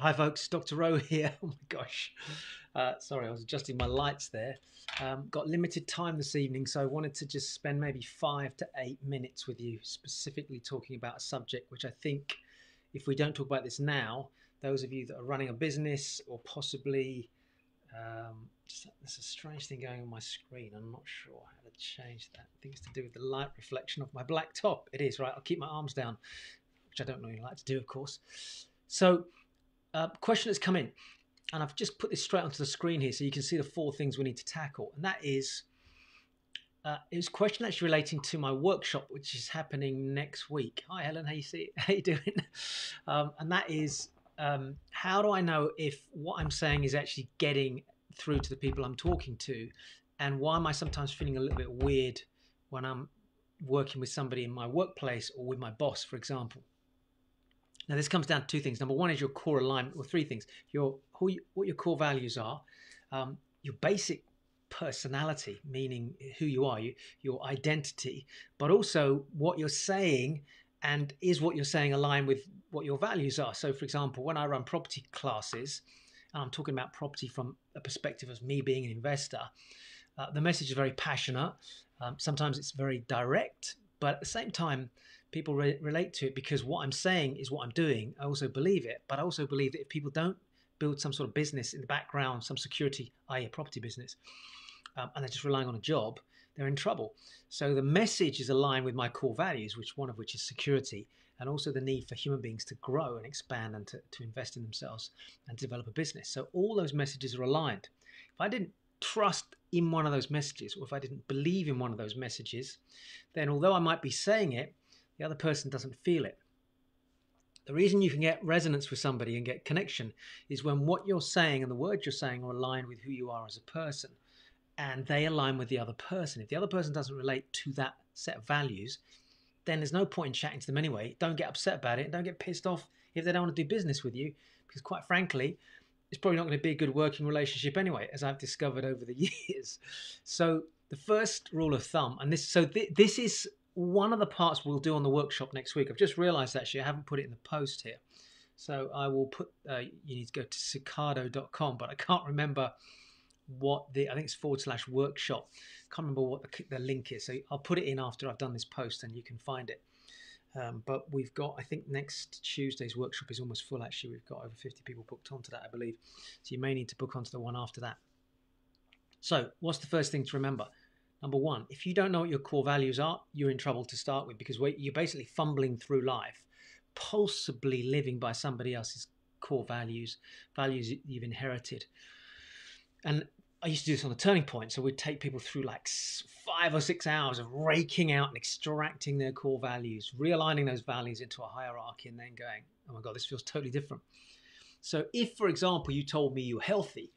Hi, folks. Dr. Ro here. Oh my gosh. Uh, sorry, I was adjusting my lights there. Um, got limited time this evening, so I wanted to just spend maybe five to eight minutes with you, specifically talking about a subject which I think, if we don't talk about this now, those of you that are running a business or possibly um, there's a strange thing going on my screen. I'm not sure how to change that. I think it's to do with the light reflection of my black top. It is, right? I'll keep my arms down, which I don't really like to do, of course. So uh, question that's come in, and I've just put this straight onto the screen here so you can see the four things we need to tackle. And that is, uh, it was a question actually relating to my workshop, which is happening next week. Hi, Helen. How you see? How you doing? Um, and that is, um, how do I know if what I'm saying is actually getting through to the people I'm talking to, and why am I sometimes feeling a little bit weird when I'm working with somebody in my workplace or with my boss, for example? Now, this comes down to two things. Number one is your core alignment, or three things: your who, you, what your core values are, um, your basic personality, meaning who you are, you, your identity, but also what you're saying, and is what you're saying aligned with what your values are. So, for example, when I run property classes, and I'm talking about property from a perspective of me being an investor, uh, the message is very passionate. Um, sometimes it's very direct, but at the same time, people re- relate to it because what I'm saying is what I'm doing. I also believe it, but I also believe that if people don't build some sort of business in the background, some security, i.e., a property business, um, and they're just relying on a job, they're in trouble. So the message is aligned with my core values, which one of which is security, and also the need for human beings to grow and expand and to, to invest in themselves and develop a business. So all those messages are aligned. If I didn't trust in one of those messages, or if I didn't believe in one of those messages, then although I might be saying it, the other person doesn't feel it. The reason you can get resonance with somebody and get connection is when what you're saying and the words you're saying are aligned with who you are as a person and they align with the other person. If the other person doesn't relate to that set of values, then there's no point in chatting to them anyway. Don't get upset about it. Don't get pissed off if they don't want to do business with you because, quite frankly, it's probably not going to be a good working relationship anyway, as I've discovered over the years. So, the first rule of thumb, and this, so th- this is one of the parts we'll do on the workshop next week. I've just realized actually I haven't put it in the post here. So I will put, uh, you need to go to seekardo.com, but I can't remember what the, I think it's forward slash workshop. Can't remember what the, the link is. So I'll put it in after I've done this post and you can find it. Um, but we've got, I think next Tuesday's workshop is almost full actually. We've got over 50 people booked onto that, I believe. So you may need to book onto the one after that. So, what's the first thing to remember? Number one, if you don't know what your core values are, you're in trouble to start with because you're basically fumbling through life, possibly living by somebody else's core values, values you've inherited. And I used to do this on the turning point. So we'd take people through like five or six hours of raking out and extracting their core values, realigning those values into a hierarchy, and then going, oh my God, this feels totally different. So if, for example, you told me you're healthy,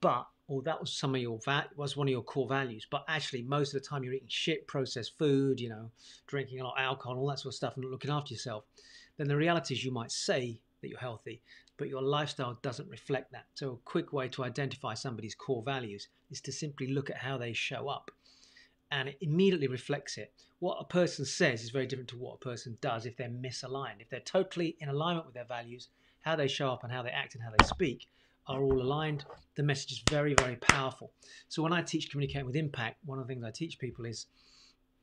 but or that was some of your va- was one of your core values but actually most of the time you're eating shit processed food you know drinking a lot of alcohol all that sort of stuff and not looking after yourself then the reality is you might say that you're healthy but your lifestyle doesn't reflect that. So a quick way to identify somebody's core values is to simply look at how they show up and it immediately reflects it. What a person says is very different to what a person does if they're misaligned. If they're totally in alignment with their values how they show up and how they act and how they speak are all aligned, the message is very, very powerful. So when I teach communicating with impact, one of the things I teach people is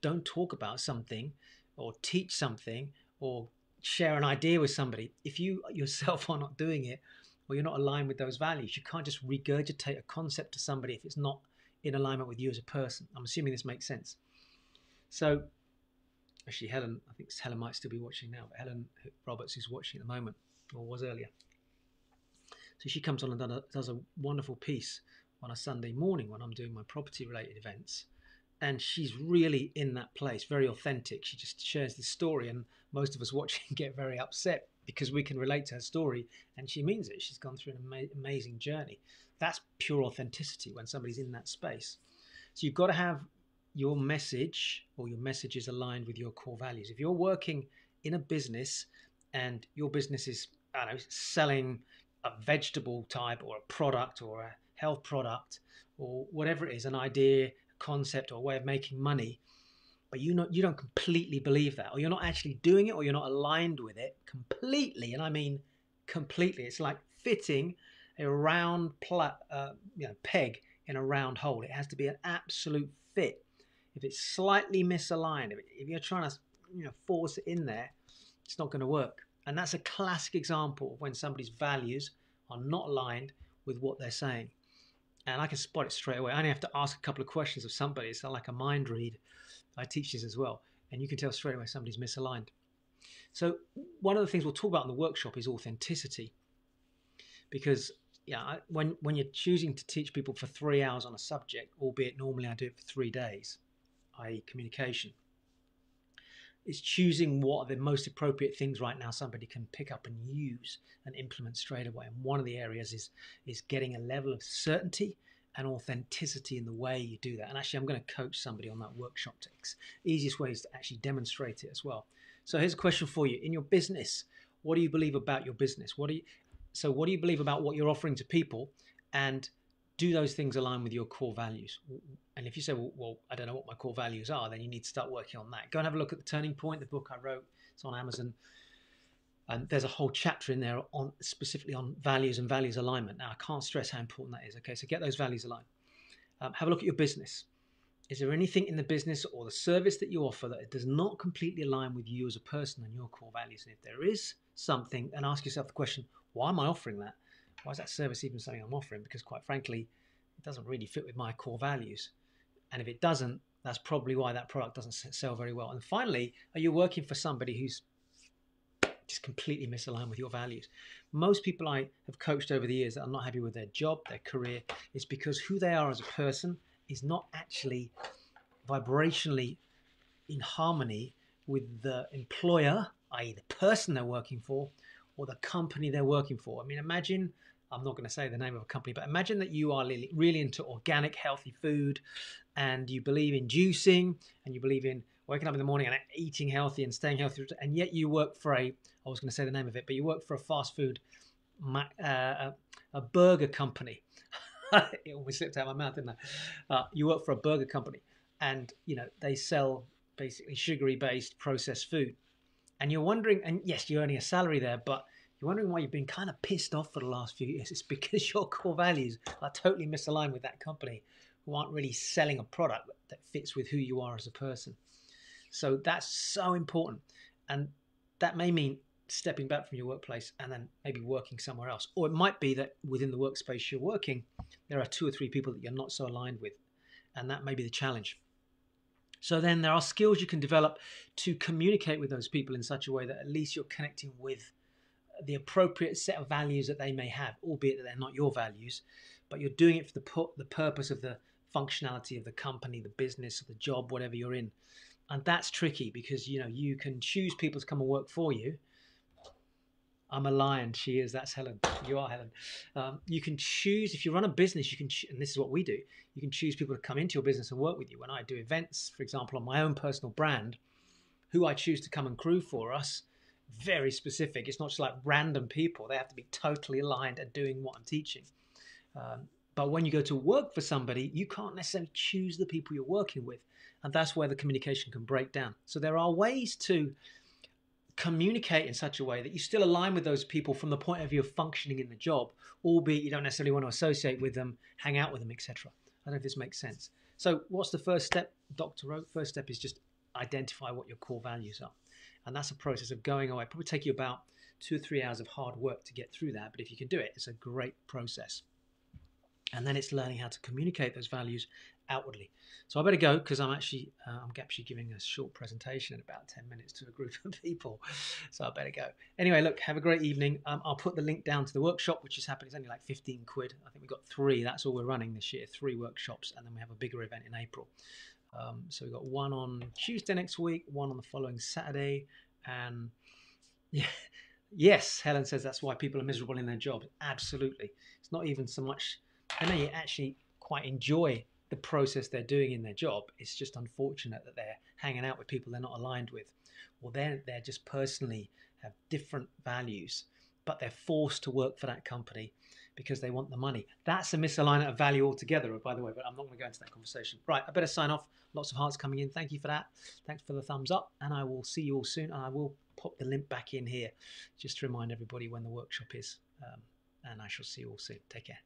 don't talk about something or teach something or share an idea with somebody if you yourself are not doing it or you're not aligned with those values. You can't just regurgitate a concept to somebody if it's not in alignment with you as a person. I'm assuming this makes sense. So actually Helen, I think Helen might still be watching now, but Helen Roberts is watching at the moment or was earlier. So she comes on and does a wonderful piece on a Sunday morning when I'm doing my property related events. And she's really in that place, very authentic. She just shares this story, and most of us watching get very upset because we can relate to her story and she means it. She's gone through an ama- amazing journey. That's pure authenticity when somebody's in that space. So you've got to have your message or your messages aligned with your core values. If you're working in a business and your business is, I don't know, selling a vegetable type or a product or a health product or whatever it is, an idea, concept, or way of making money, but you not you don't completely believe that, or you're not actually doing it, or you're not aligned with it completely, and I mean completely. It's like fitting a round uh, you know, peg in a round hole. It has to be an absolute fit. If it's slightly misaligned, if you're trying to you know force it in there, it's not going to work. And that's a classic example of when somebody's values are not aligned with what they're saying. And I can spot it straight away. I only have to ask a couple of questions of somebody. It's not like a mind read. I teach this as well. And you can tell straight away somebody's misaligned. So one of the things we'll talk about in the workshop is authenticity. Because yeah, when when you're choosing to teach people for three hours on a subject, albeit normally I do it for three days, i.e., communication, it's choosing what are the most appropriate things right now somebody can pick up and use and implement straight away. And one of the areas is is getting a level of certainty and authenticity in the way you do that. And actually, I'm going to coach somebody on that workshop takes. Easiest way is to actually demonstrate it as well. So here's a question for you: In your business, what do you believe about your business? What do you so what do you believe about what you're offering to people, and do those things align with your core values? And if you say, well, well, I don't know what my core values are, then you need to start working on that. Go and have a look at the Turning Point, the book I wrote. It's on Amazon. And there's a whole chapter in there on specifically on values and values alignment. Now, I can't stress how important that is. Okay, so get those values aligned. Um, have a look at your business. Is there anything in the business or the service that you offer that does not completely align with you as a person and your core values? And if there is something, and ask yourself the question, why am I offering that? Why is that service even something I'm offering? Because quite frankly, it doesn't really fit with my core values. And if it doesn't, that's probably why that product doesn't sell very well. And finally, are you working for somebody who's just completely misaligned with your values? Most people I have coached over the years that are not happy with their job, their career, is because who they are as a person is not actually vibrationally in harmony with the employer, i.e., the person they're working for, or the company they're working for. I mean, imagine I'm not going to say the name of a company, but imagine that you are really, really into organic, healthy food and you believe in juicing and you believe in waking up in the morning and eating healthy and staying healthy, and yet you work for a, I was going to say the name of it, but you work for a fast food, uh, a, burger company. it almost slipped out of my mouth, didn't I? Uh, you work for a burger company and, you know, they sell basically sugary based processed food. And you're wondering, and yes, you're earning a salary there, but you're wondering why you've been kind of pissed off for the last few years. It's because your core values are totally misaligned with that company who aren't really selling a product that fits with who you are as a person. So that's so important. And that may mean stepping back from your workplace and then maybe working somewhere else. Or it might be that within the workspace you're working, there are two or three people that you're not so aligned with. And that may be the challenge. So then there are skills you can develop to communicate with those people in such a way that at least you're connecting with the appropriate set of values that they may have, albeit that they're not your values, but you're doing it for the pu- the purpose of the functionality of the company, the business, the job, whatever you're in. And that's tricky because you know you can choose people to come and work for you. I'm a lion. She is. That's Helen. You are Helen. Um, you can choose if you run a business. You can, and this is what we do. You can choose people to come into your business and work with you. When I do events, for example, on my own personal brand, who I choose to come and crew for us very specific. It's not just like random people. They have to be totally aligned and doing what I'm teaching. Um, but when you go to work for somebody, you can't necessarily choose the people you're working with. And that's where the communication can break down. So there are ways to communicate in such a way that you still align with those people from the point of view of functioning in the job, albeit you don't necessarily want to associate with them, hang out with them, etc. I don't know if this makes sense. So, what's the first step, Dr. Ro? First step is just identify what your core values are. And that's a process of going away. probably take you about two or three hours of hard work to get through that. But if you can do it, it's a great process. And then it's learning how to communicate those values outwardly. So I better go because I'm actually uh, I'm actually giving a short presentation in about 10 minutes to a group of people. So I better go. Anyway, look, have a great evening. Um, I'll put the link down to the workshop, which is happening. It's only like 15 quid. I think we've got three. That's all we're running this year, three workshops, and then we have a bigger event in April. Um, so we've got one on Tuesday next week, one on the following Saturday, and yeah, yes, Helen says that's why people are miserable in their jobs. Absolutely, it's not even so much. Know you actually quite enjoy the process they're doing in their job. It's just unfortunate that they're hanging out with people they're not aligned with, or they're they're just personally have different values, but they're forced to work for that company because they want the money. That's a misalignment of value altogether, by the way, but I'm not going to go into that conversation. Right, I better sign off. Lots of hearts coming in. Thank you for that. Thanks for the thumbs up, and I will see you all soon. And I will pop the link back in here just to remind everybody when the workshop is. Um, and I shall see you all soon. Take care.